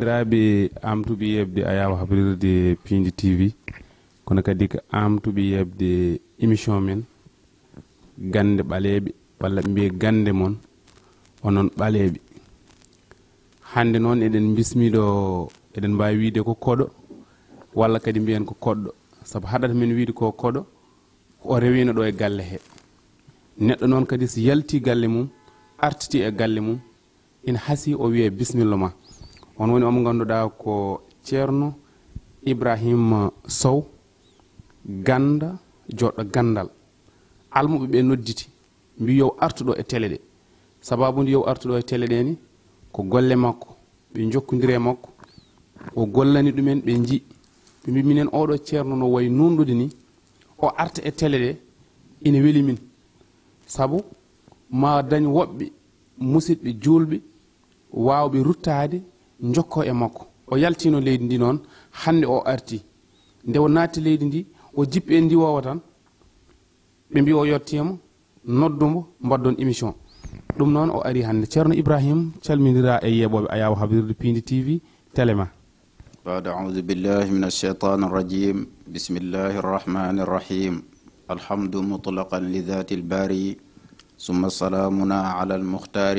bandiraɓe amtuɓe yebde a yawa habrirde pindi tv kono kadi ko amtuɓe yebde émission men gande ɓaleɓe walla ɓe mbiye gande moon onon ɓaleɓe hande noon eɗen bismiɗo eɗen mbawi wiide ko koɗo walla kadi mbiyen ko koɗɗo. Saabu haɗata men wiide ko koɗo o rewino ɗo e galle he. Neɗɗo noon kadi so yalti galle mum artiti e galle mum ina hasi o wiye bisimilla ma. on woni omo ganduɗa ko ceerno ibrahima sow ganda joɗɗo gandal. Almuɓe ɓe nodditi mbi yow artuɗo e télé ɗe. Sababude yow artuɗo e télé ɗe ni ko golle makko ɓe jokkodiri e makko o gollani ɗumen ɓe jii ɓe mbi minen oɗo ceerno no wayi nunɗude ni o arta e télé ɗe ina weeli min. Saabu ma dañ woɓɓe musidɓe julɓe wawɓe ruttade jokko e makko o yaltino leydi ndi noon hande o arti nde o natti leydi ndi o jippi e ndi wowa tan ɓe mbi o yettima noddumo mbaddon émission ɗum noon o ari hande ceerno ibrahima calmidira e yeɓoɓe a yawa habirde pindi tv télé ma بعد أعوذ بالله من الشيطان الرجيم بسم الله الرحمن الرحيم الحمد مطلقا لذات الباري ثم سلامنا على المختار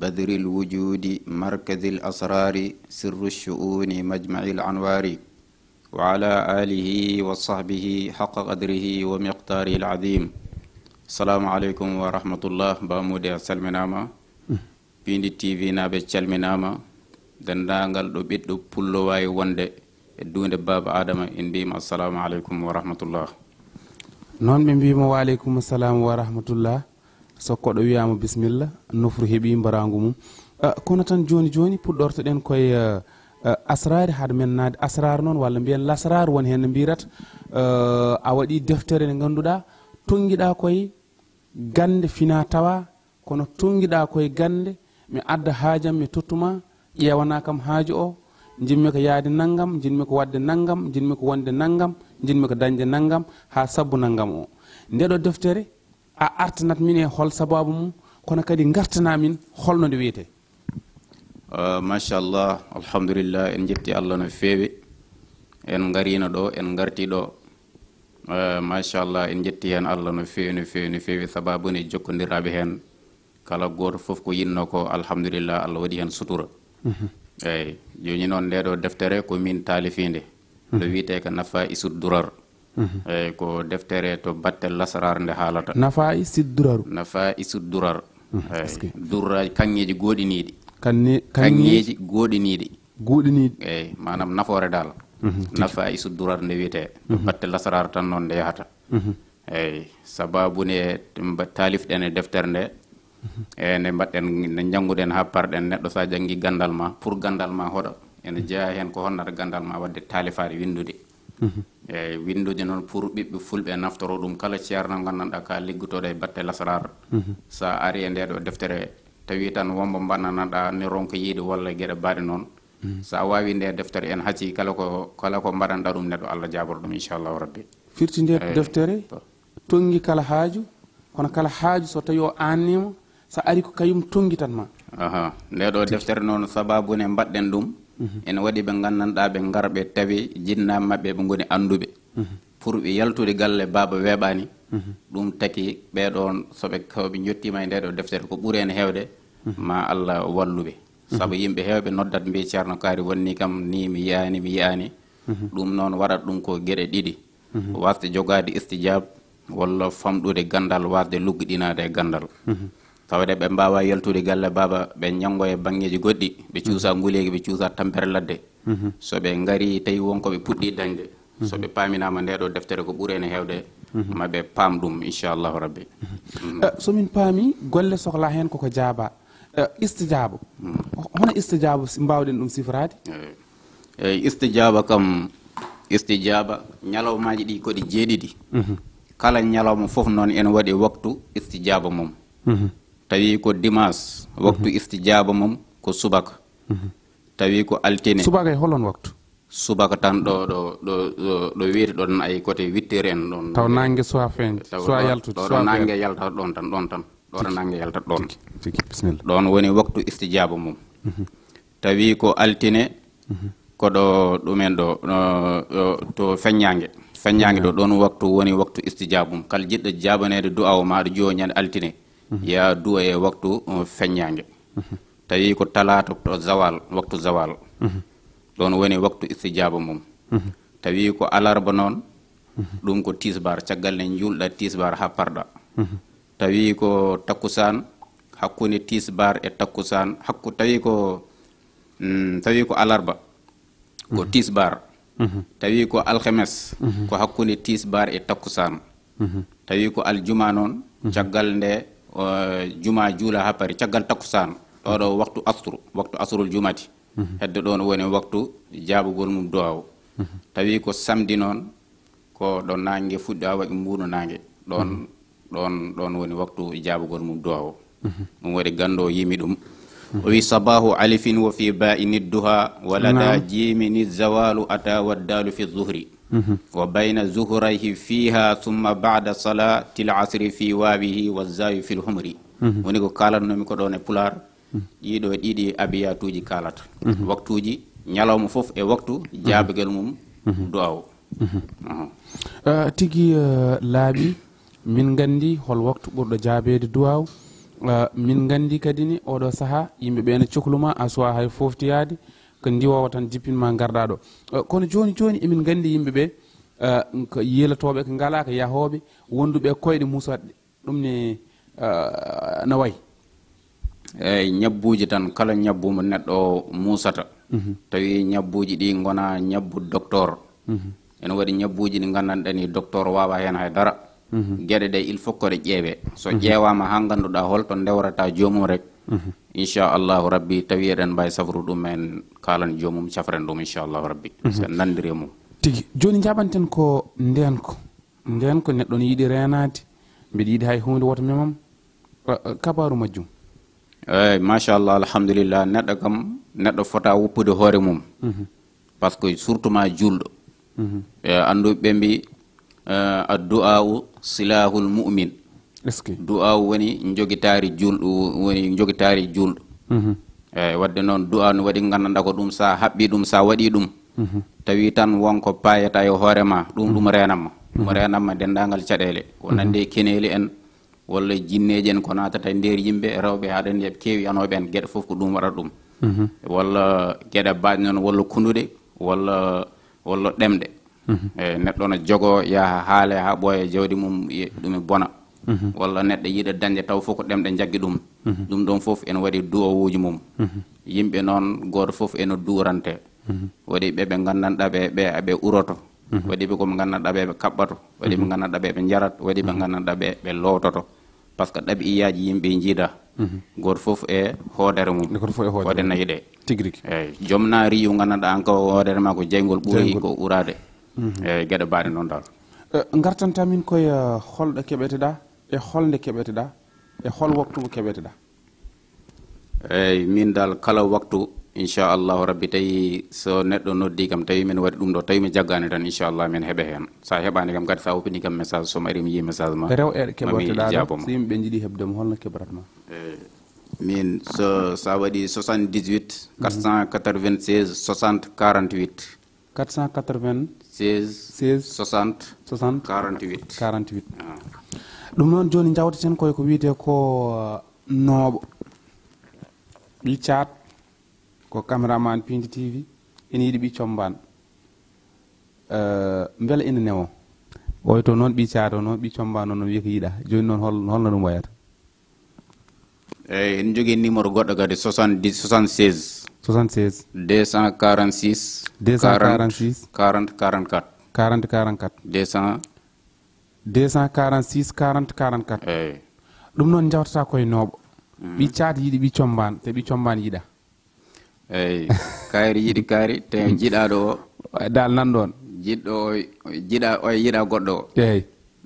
بدر الوجود مركز الأسرار سر الشؤون مجمع الأنوار. وعلى آله وصحبه حق قدره ومقداره العظيم. السلام عليكم ورحمة الله. بامودي سلمناما. بيندي تي في نابي سلمناما. dendagal ɗo ɓiɗɗo pullo wawi wonde e dunde baba adama en mbima assalamu aleykum wa rahmatullah noon ɓe mbimo waleykum salam sokkoɗo wiyama bisimilla nofru heeɓi mbaragu mum. Uh, kono tan joni joni puɗɗortoɗen koye ah, ah, uh, asrare haade men nade asrar noon walla mbiyen lasrar woni hen no mbirata uh, a waɗi deftere nde ganduɗa tonguiɗa koye gande fina tawa kono tonguiɗa koye gande mi adda haajam mi tottuma ƴewana kam haaju o jinmi ko yaade naggam jinmi ko wadde naggam jinmi ko wonde naggam jinmi ko dañde naggam ha sabbu naggam o. Ndeɗo deftere a artanat min e hol sababu mum kono kadi gartana min holno nde wiyete. Uh, machallah alhamdulillah en jetti allah no feewi. En garino ɗo en garti ɗo. Uh, machallah en jetti hen allah no feewi no feewi no feewi. Sababune jokkondiraaɓe hen. Kala goto foof ko yinno ko alhamdulillah allah waɗi hen sutura. Mhm. Eyyi joni noon nde ɗo deftere ko min taalifiinde nde mhm. wiyete ko nafa isud durar. eyyi ko deftere to battel lasrar nde haalata. Nafa i sidduraru. Nafa isud durar mhm, eyi eh, durraji kanŋeji gooɗiniiɗi. Kanŋeji gooɗiniiɗi. Guuɗiniiɗi eyi eh, manam nafoore dal mhm, nafa isud durar nde wiyetee. Batte lasrar tan noon nde yahata. Eyi sababune taalifɗen e deftere nde. E nde mbaɗɗen nde jannguɗen ha parɗen. Neɗɗo so janngi gandal ma pour gandal ma hoɗo ene jeeya heen ko honnata gandal ma wadde taalifaade winndude. eyyi windude noon pour ɓiɓɓe fulɓe e naftoro ɗum kala ceerno gandanɗa ka liggotoɗo e batte lasrar sa ari e ndeɗo deftere tawi tan wombo mbannanaɗa ni ronka yiide walla gueɗe baɗe noon. Sa wawi nde deftere en hacci kala ko kala ko mbaɗanɗa ɗum neɗɗo allah jaboro ɗum inchallahu rabbi. Firti nde e deftere tongi kala haaju kono kala haaju so tawi o annima so ari ko kayum tongi tan ma. Aha. Ndeɗo deftere noon sababune mbaɗɗen ɗum Mm-hmm. ene waɗi ɓe gandanɗa ɓe ngara ɓe tawi jinnaɓe maɓɓe ɓe goni anduɓe mm-hmm. pour ɓe yaltude galle baaba weeɓani mm-hmm. ɗum taki ɓeɗon soɓe kawɓe jottiima e ndeeɗo deftere ko ɓuuri hen hewde ma allah walluɓe. Saabu yimɓe hewɓe noddat mbi ceerno kaari wonni kam ni mi yiyani mi yiyani ɗum noon waɗat ɗum ko gueɗe ɗiɗi. Wasde jogade istijab walla famɗude gandal wasde lugguiɗinade e gandal tawde ɓe mbawa yaltude galle baba ɓe ñango e banggueji goɗɗi ɓe cuusa nguleyki ɓe cuusa tampere ladde. So ɓe ngari tawi wonko ɓe puɗɗi dañde. So ɓe paminama nde ɗo deftere ko ɓuuri ene hewde maɓe paam ɗum inchallahu rabbi. Somin paami golle sohla hen koko jaaba. Istijaaba hono istijaaba mbawɗen ɗum sifrade eyi istijaba kam istijaba ñalawmaji ɗi koɗi jeeɗiɗi. Kala ñalawma fof noon ene waɗi waktu istijaba mum tawi ko dimas waktu istijaba mum ko subaka. Tawi ko altine. Subaka e holon waktu? Subaka tan ɗo ɗo ɗo ɗo wiyete ɗon ay côté wittere en ɗon. Taw nangue soit feñde soit yaltude ɗo nangue yaltata ɗon tan ɗon tan ɗoɗo nangue yaltata ɗon. ɗon woni waktu istijaba mum tawi ko altine koɗo ɗumen ɗo to feññangue feññangue ɗo ɗon waktu woni waktu istijabum kala jiɗɗo jabanede du'a o maɗa jo ñande altine Mhm. ya duwa e waktu um, feññangue mhm. tawi ko talata to zawal waktu zawal. Mhm. Ɗon woni waktu istijaba mum. Tawi ko alarba noon ɗum ko tisbar caggal ne julɗa tisbar ha parɗa tawi ko takkusan hakkunde tisbar e takkusan hakku tawi ko mm, tawi ko alarba ko tisbar tawi ko alhemes ko hakkunde tisbar e takkusan tawi ko aljuma noon caggal nde Uh, juma juula ha pari caggal takkusaan oɗo waktu asru waktu asrul jumati. Mhm. Hedde ɗon woni waktu jaabugol mum duwaw mhm. tawi ko samedi noon ko ɗo nangue fuɗɗi ha waɗi mbuno nangue ɗon mhm. ɗon ɗon woni waktu jaabugol mum duwaw ɗum waɗi gando yimi ɗum. O wi sabahu alifin wo fi baini duha walada jimini zawalu ata waddalu fi zuhri. Mm-hmm. wa bayna zuhrayhi fiha summa bada salati l asri fi wawihi wazawi fi l humri. Mm-hmm. Woni ko kalatnomi ko ɗon mm-hmm. e pular. Ɗiɗo ɗiɗi abiyatuji kalata waktuji ñalawma foof e waktu jaabegel mum duwa o uh, tigi uh, laaɓi min gandi hol waktu ɓurɗo jaabede duwaw uh, min gandi kadi ni oɗo saaha yimɓeɓe ne cohluma a suwa hay foftiyade ko ndiwowa tan jippinma garɗa ɗo. Kono joni joni emin gandi yimɓeɓe eh, ko yeelatoɓe ko ngala ko yahoɓe wonduɓe koyɗe musatɗe ɗum ne eh, no wayi. Eyyi ñabbuji tan kala ñabbu mo neɗɗo musata mhm. tawi ñabbuji ɗi gona ñabbu docteur. Mhm. Ene waɗi ñabbuji ɗi gandanɗa ni docteur wawa hen haydara. Mhm. Gueɗe ɗe il faut ko ɗe ƴeewe. So ƴeewama ha ganduɗa holto ndewrata jomum rek Mm-hmm. inchallahu rabbi tawi eɗen mbawi safru ɗum en kalan jomum safren ɗum inchallahu rabbi. Mm-hmm. So nandiri mum. Tigi joni jaɓanten ko ndenko ndenko neɗɗo ne yiiɗi renade mbiɗa yiiɗi hay hunde woto memam? Kabaru majjum. Eyyi machallah alhamdulillah neɗɗo kam neɗɗo fota woppude hoore mum. Mm-hmm. Par ce que surtout ma julɗo e anduɓe ɓe mbi eh, addu'a u silahul mumin. du'a woni jogitaari juulɗo woni jogitaari juulɗo mhm. eeyi wadde noon du'a no waɗi nganndanɗa ko ɗum so a haɓɓii ɗum so a waɗii ɗum. Mhm. Tawii tan wonko payata e hoore ma ɗum ɗum reenatma ɗum mhm. reenatma e denndaangal caɗeele. Ko nanndi e keneeli en walla jinneeji en ko naatata e ndeer yimɓe rewɓe haɗen anndi eɓe keewi anooɓe en geɗe fof ko ɗum waɗata ɗum. Walla geɗe baaɗe noon walla kunduɗe walla walla ɗemɗe. Eeyi neɗɗo no jogoo yaha haale haa ɓooya jawdi mum ɗum e bona. Mhm. walla neɗɗo yiiɗa dañde taw fof ko ɗemɗe jaggi ɗum. Mhm. Ɗum ɗon fof ene waɗi duwowuji mum. Mhm. Yimɓe noon goto fof ene durante. Waɗi ɓe ɓe gandanɗa ɓe ɓe ɓe uroto. Waɗi ɓe koɓe gandanɗa ɓe ɓe kaɓɓato. Waɗi ɓe gandanɗa ɓe ɓe jarat waɗi ɓe gandanɗa ɓe ɓe lowtoto par ce que ɗaɓi iyaji yimɓe jiida goto fof e hoodere mum. E Hoode nayi ɗe tigi rigi eyyi joom naari yu gandanɗa an ka hoodere ma ko jeygol ɓuuri ko urade eyyi gueɗe mbaɗe noon dal eh, gartantamin koye eh, holɗo keɓeteɗa e holnde keɓeteɗa e hol waktu mo keɓeteɗa eyyi min dal kala waktu inchallahu rabbi tawi so neɗɗo noddi kam tawi min waɗi ɗum ɗo tawi mi jaggani tan inchallah min heɓe hen. Sa heɓani kam kadi sa woppini kam message somi ari mi yi message ma rew eɗe keɓoteɗa so yimɓeɓe jiiɗi heɓdemo holno keɓratma min so sa waɗi 78 496 60 48 496 60 60 48 48 ɗum noon joni jawteten koye ko wiyete ko uh, nooɓo ɓi cat ko caméraman pindi tv ene yiiɗi ɓi comban. Uh, Beele ina newo. Oy to noon ɓi cat o noon ɓi comban o no wiya ko yiiɗa joni noon holno ɗum wayata. Eyyi en jogui numéro goɗɗo kadi 76 76 246 246 40 44 40 44 200 246 40 44 eyi ɗum noon jawtata koye nooɓo. Mm. Ɓi caati yiɗi ɓi comban te ɓi comban yiɗa. Eyi kaari yiɗi kaari te mm. jiɗaɗo o dal nan ɗon jiɗɗo o jiɗa oye yiɗa goɗɗo. O eyi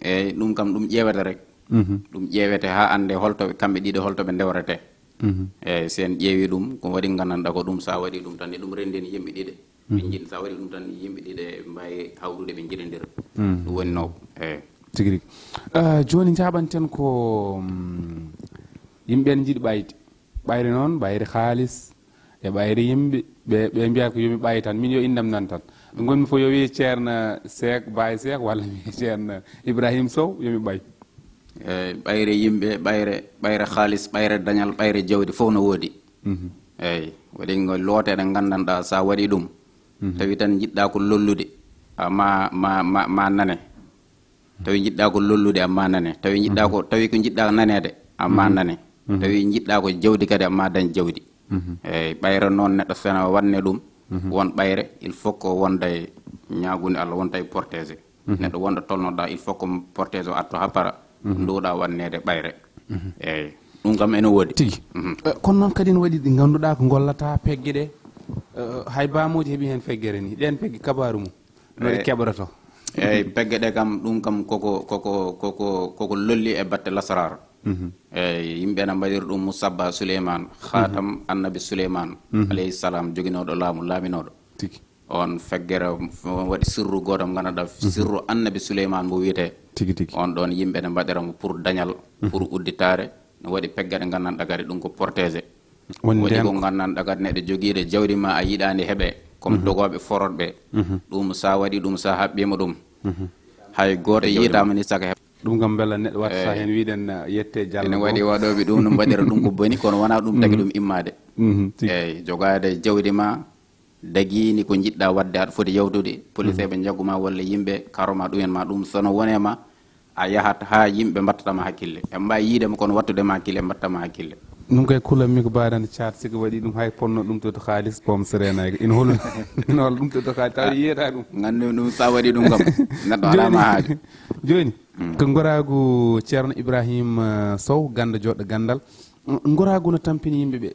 eyi ɗum kam ɗum ƴeewete rek. Mm-hmm. Ɗum ƴeewete haa annde holto kamɓe ɗiɗo holto ɓe ndewrete mm-hmm. eyi si en ƴeewi ɗum ko waɗi nganndanɗa ko ɗum sa waɗi ɗum tan ni ɗum renndini yimɓe ɗiɗe ɓe mm-hmm. jiɗ sa waɗi ɗum tan yimɓe ɗiɗe mbawi hawrude ɓe jiɗodira ɗum woni noob eyi tigi rigui ah, joni jaɓanten ko mm, yimɓe ne jiiɗi ɓayde ɓayre noon ɓayre haalis e ɓayre yimɓe ɓe ɓe mbiyata ko yomi ɓayi tan. Min yo innam nan tan. Ɗo gonmi fof yo wi ceerno seek baye seek walla wi ceerno ibrahima sow yomi ɓay. Eyi ɓayre yimɓe ɓayre ɓayre haalis ɓayre dañal ɓayre jawdi fof no woodi. Mhm. Eyi waɗi loote ɗe nganndanɗa so a waɗi ɗum. Mhm. Tawi tan jiɗɗa ko lollude. Ah, ma ma ma ma nane. tawi jiɗɗa ko lollude amma nane tawi jiɗɗa ko mhm. tawi ko jiɗɗa nanede amma mhm. nane mhm. tawi jiɗɗa ko jawdi kadi amma dañ jawdi. Eyyi ɓayre noon neɗɗo sena wanne ɗum won ɓayre il faut ko wonda e ñagude allah wonta e protégé neɗɗo wonɗo tolnoɗa il faut ko protégé o atto ha para nduɗa wannede ɓayre. Eyyi ɗum kam ene woodi. Tigi. E, kono noon kadi ne waɗi ɗi ganduɗa ko gollata pegge ɗe e, hay bamoji heeɓi hen feggere ni ɗen pegge kabaru mum noɗe keɓrato eyyi pegge ɗe kam ɗum kam koko koko koko koko lolli e batte lasrar mhm. eyyi yimɓe ne mbaɗiri ɗum musabba souleyman mhm. khatam annabi souleyman mhm. aleyhisalam joguinoɗo laamu laaminoɗo. Tigi. On feggere waɗi sirru goto mo ganduɗa sirru annabi souleyman mo wiyete tigi tigi. On ɗon yimɓe ne mbaɗiramo pour dañal pour udditare ne waɗi pegge ɗe gandanɗa kadi ɗum ko protégé woni ko gandanɗa kadi neɗɗo joguiɗo jawdi ma a yiiɗani heeɓe comme mhm. dogoɓe forotɓe mhm. ɗum sa waɗi ɗum sa haɓɓima ɗum. Mhm. Hay goto yiitama ni saka ɗum kam bella neɗɗo watta sa eh. hen wiɗen uh, yette jallo ene waɗi waɗoɓe ɗum no mbaɗira ɗum ko boni kono wona ɗum tagui ɗum immade. Eyyi eh, jogade jawdi ma daguini ko jiɗɗa wadde aɗa foti yawtude police ɓe jagguma walla yimɓe karoma ɗumen ma ɗum sono wonema a yahat ha yimɓe mbattatama hakkille. En mbawi yiidema kono wattudema hakkille en mbattatama hakkille. ɗum kay kullami ko mbaɗano cat siko waɗi ɗum hay ponno ɗum toto haalis pom serenayi e ina hol ina hola ɗum toto haalis taw ah, yiyata ɗum. gandi ɗum sa waɗi ɗum kam. Neɗɗo alama haaji joni hmm. ko goragu ceerno ibrahima uh, sow ganda joɗɗo gandal. Goragu no tampini yimɓeɓe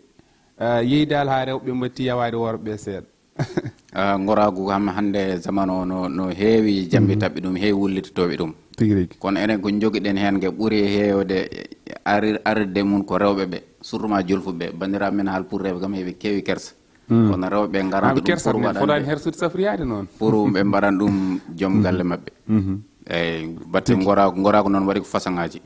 uh, yeydal ha rewɓe mbatti yawade worɓe seeɗa. Ah, goragu kam hande zaman o no no heewi jambi hmm. jambitaɓe ɗum heewi wullitotoɓe ɗum. Tigi rigi kono enen ko joguiɗen hen ge ɓuuri heewde arde mum ko rewɓe ɓe. Surtout ma julfuɓe bandiraɓe men rewɓe kam heeɓe keewi kersa. Kono rewɓe garanta maɓe ɗum kersat pour men fotani waɗande hersude safriyade noon. Pour ɓe mbaɗan ɗum joom galle maɓɓe eyyi batte gorako gorako noon waɗi ko façon ngaji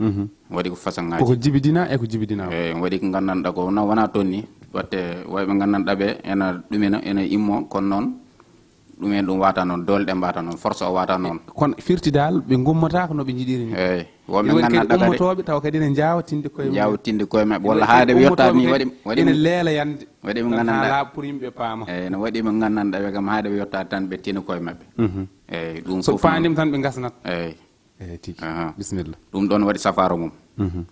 waɗi ko façon ngaji koko jibidina e ko jibidina. Eyyi waɗi ko gandanɗa ko no wona toon ni watte wayɓe gandanɗa ɓe ena ɗumina ena immo kono noon ɗumen ɗum wata noon dole ɗe mbata noon force o wata noon kono firtidal ɓe gummotako noɓe jiɗiri ni. Eyyi gandanɗa ummotoɓe taw kadi ne jawtinde koye jawtinde koye maɓɓe walla haade ɓe ni waɗi waɗi ene leela yande. waɗi ɓe gandanɗa pour yimɓe paama. Eyyi no waɗi ɓe gandanɗa ɓe kam haade ɓe yottade tan ɓe tina koye mabɓe eyyi ɗum so fof tan ɓe gasnat eyyi tigi. Ahan. bisimilla ɗum ɗon waɗi safaro mum.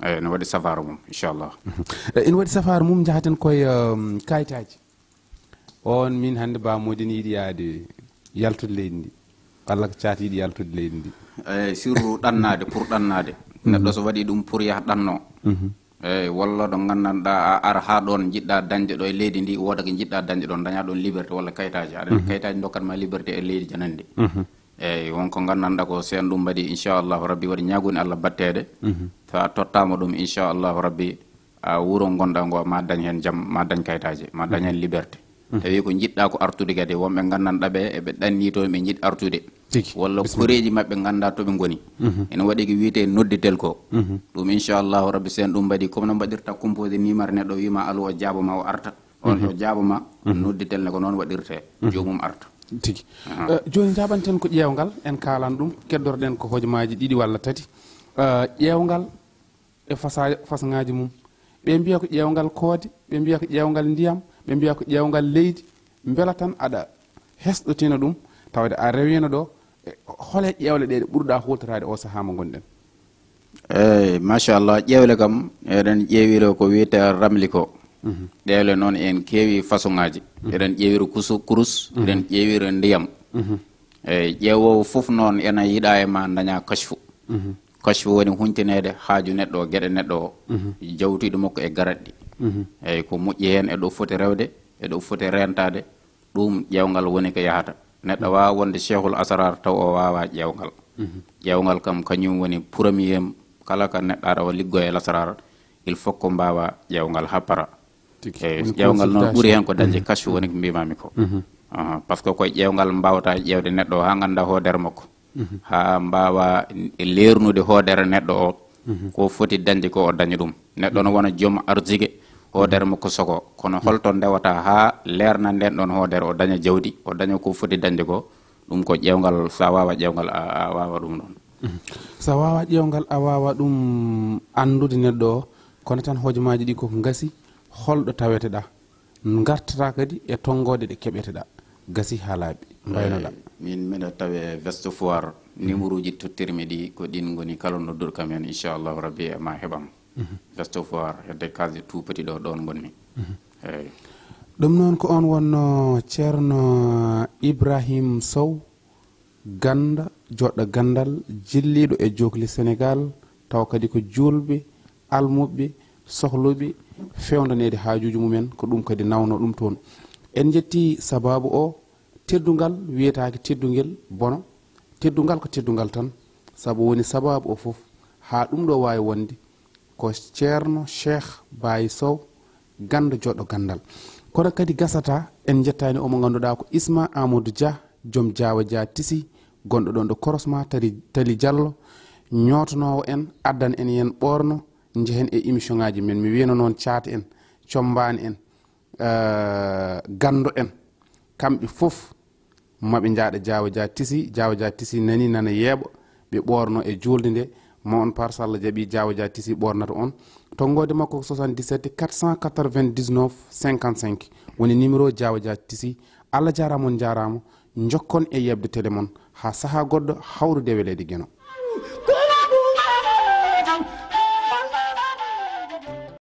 Eyyi ne waɗi safaro mum inchallah. Ina waɗi safaro mum jahaten koye um, kayitaji on min hannde bamodi ne yiiɗi yaade yaltude leydi ndi walla ko caati yiiɗi yaltude leydi ndi eyyi surtout ɗannade pour ɗannade neɗɗo so waɗi ɗum pour yaha ɗanno. Eyyi walla ɗo gandanɗa a ara ha ɗon jiɗɗa dañde ɗo e leydi ndi woda ko jiɗɗa dañde ɗon daña ɗon liberté walla kayitaji aɗa andi kayitaji dokkatma liberté e leydi janandi eyyi wonko gandanɗa ko sen ɗum mbaɗi inchallahu rabbi waɗi ñagude allah battede sa tottama ɗum inchallahu rabbi a wuuro gonɗa ngo ma dañ hen jaam ma dañ kayitaji ma dañ hen liberté tawi ko jiɗɗa ko artude kadi wonɓe gandanɗa ɓe eɓe ɗanni to ɓe jiɗi artude. Walla koreji mabɓe ganda toɓe goni mhm. ene waɗi ko wiyete nodditel ko mhm. ɗum inchallahu rabbi sen ɗum mbaɗi comme no mbaɗirta composé numéro neɗɗo wima alu o jaaboma o arta. Mhm. On to jaaboma nodditel ne ko noon waɗirte. Jomum arta. Tigi. Ah. Eh, joni jaɓanten ko ƴewgal en kalan ɗum keddorɗen ko hojomaji ɗiɗi walla tati. Eh, ƴewgal e fasa fasaŋaji mum. Ɓe mbiya ko ƴewgal koode ɓe mbiya ko ƴewgal ndiyam ɓe mbiya ko ƴewgal leydi beela tan aɗa hesɗotina ɗum tawde a rewino ɗo e hole ƴewle ɗe ɗe ɓurɗa hutorade o saaha mo gonɗen. Eyi machallah ƴewle kam eɗen ƴeewiro ko wiyete ramli ko mhm. ɗeewle noon en keewi façon ŋaji mhm. eɗen ƴeewiro kusu kurus mhm. eɗen ƴeewiro ndiyam. Eyi ƴeewowo fof noon ena yiɗa e ma daña kachfu kachfu woni huntinede haaju neɗɗo o gueɗe neɗɗo. O jawtuɗe makko e garaɗɗi eyyi ko moƴƴi heen e ɗo foti rewde e ɗo foti rentade ɗum ƴewngal woni ko yahata neɗɗo wawa wonde cheikhul asrar taw o wawa ƴewngal ƴewngal kam kañum woni premier kala ka neɗɗo ara o liggoye e lasrar il faut ko mbawa ƴewngal happara eyi ƴewngal noon ɓuuri hen ko dañde kachu woni ko mbimami ko. Par ce que koye ƴewngal mbawata ƴewde neɗɗo o ha ganda hoodere makko. Ha mbawa leernude hoodere neɗɗo o. Ko foti dañde ko o daña ɗum. Neɗɗo no wona joom arsigue hoodere makko sogo. Kono holto ndewata ha leerna nden ɗon hoodere o daña jawdi o daña ko foti dañde ko ɗum ko ƴewgal sa wawa ƴewgal a, wawa ɗum ɗon sa wawa ƴewgal a wawa ɗum andude neɗɗo o kono tan hojomaji ɗi koko gasi holɗo taweteɗa gartata kadi e tonggode ɗe keɓeteɗa gasi ha laaɓi mbaynoɗa min mbiɗa tawe veste foire numéro uji tottirmi ɗi ko ɗin goni kala nodduɗo kam hen inchallahu rabbi e ma heɓam gesto foir hedde case tout petit ɗo ɗon gonmi mhm. eyyi ɗum noon ko on wonno ceerno ibrahima sow ganda joɗɗo gandal jilliɗo e jokli sénégal taw kadi ko julɓe almuɓe sohluɓe fewdanede hajuji mumen ko ɗum kadi nawno ɗum toon. En jetti sababu o teddugal wiyetake tedduguel bono. Teddugal ko teddugal tan. Saabu woni sababu o foof ha ɗum ɗo wawi wonde. ko ceerno cheikh bayi sow ganda joɗɗo gandal. Kono kadi gasata en jettani omo ganduɗa ko isma amadou dia joom diawa dia tisi gonɗo ɗon ɗo korosma tali tali diallo ñotonowo en addan en yen ɓorno jehen e émission ngaji men. Mi wiyano noon caate en combani en uh, gando en. Kamɓe fof maɓe jaaɗa diawa dia tisi diawa dia tisi nani nana yeeɓa ɓe ɓorno e julde nde. Ma on par so allah jaaɓi diawa dia tisi ɓornata on. Tonggode makko ko 77 499 55 woni numéro diawa dia tisi. Allah jarama on jarama jokkon e yebde télé moon ha saaha goɗɗo hawrude welede gueno